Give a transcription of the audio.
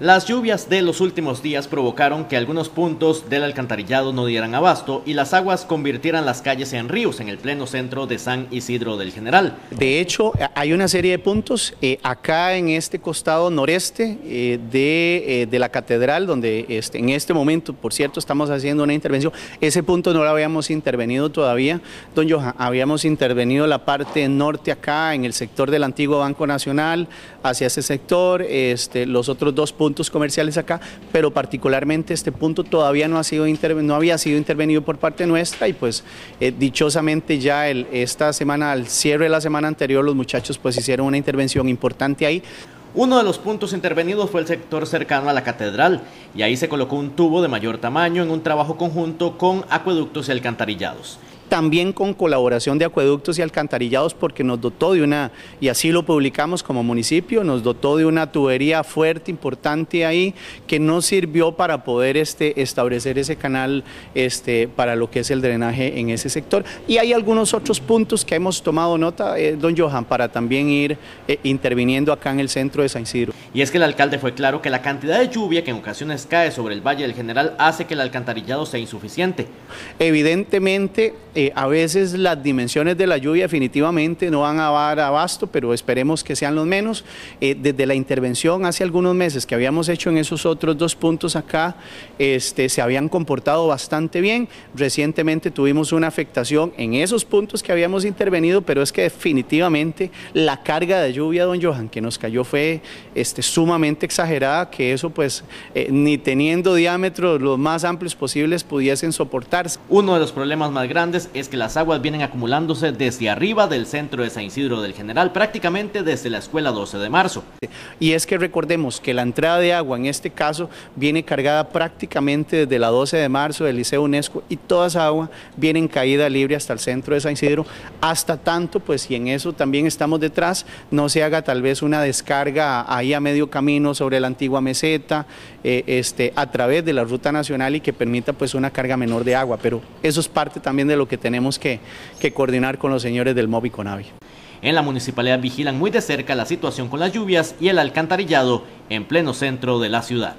Las lluvias de los últimos días provocaron que algunos puntos del alcantarillado no dieran abasto y las aguas convirtieran las calles en ríos en el pleno centro de San Isidro del General. De hecho, hay una serie de puntos eh, acá en este costado noreste eh, de, eh, de, la catedral, donde este, en este momento, por cierto, estamos haciendo una intervención. Ese punto no lo habíamos intervenido todavía, don Johan, habíamos intervenido la parte norte acá, en el sector del antiguo Banco Nacional, hacia ese sector, este, los otros dos puntos puntos comerciales acá, pero particularmente este punto todavía no, ha sido no había sido intervenido por parte nuestra y pues eh, dichosamente ya el, esta semana, al cierre de la semana anterior, los muchachos pues hicieron una intervención importante ahí. Uno de los puntos intervenidos fue el sector cercano a la catedral y ahí se colocó un tubo de mayor tamaño en un trabajo conjunto con acueductos y alcantarillados también con colaboración de acueductos y alcantarillados porque nos dotó de una, y así lo publicamos como municipio, nos dotó de una tubería fuerte, importante ahí, que nos sirvió para poder este, establecer ese canal este, para lo que es el drenaje en ese sector. Y hay algunos otros puntos que hemos tomado nota, eh, don Johan, para también ir eh, interviniendo acá en el centro de San Isidro. Y es que el alcalde fue claro que la cantidad de lluvia que en ocasiones cae sobre el Valle del General hace que el alcantarillado sea insuficiente. Evidentemente, eh, a veces las dimensiones de la lluvia definitivamente no van a dar abasto, pero esperemos que sean los menos. Eh, desde la intervención hace algunos meses que habíamos hecho en esos otros dos puntos acá, este, se habían comportado bastante bien. Recientemente tuvimos una afectación en esos puntos que habíamos intervenido, pero es que definitivamente la carga de lluvia, don Johan, que nos cayó fue este, sumamente exagerada, que eso pues eh, ni teniendo diámetros los más amplios posibles pudiesen soportarse. Uno de los problemas más grandes es que las aguas vienen acumulándose desde arriba del centro de San Isidro del General, prácticamente desde la escuela 12 de marzo. Y es que recordemos que la entrada de agua en este caso viene cargada prácticamente desde la 12 de marzo del Liceo UNESCO y toda esa agua viene en caída libre hasta el centro de San Isidro, hasta tanto pues y en eso también estamos detrás, no se haga tal vez una descarga ahí a medio camino sobre la antigua meseta, eh, este, a través de la ruta nacional y que permita pues una carga menor de agua, pero eso es parte también de lo que tenemos que, coordinar con los señores del MOB CONAVI. En la municipalidad vigilan muy de cerca la situación con las lluvias y el alcantarillado en pleno centro de la ciudad.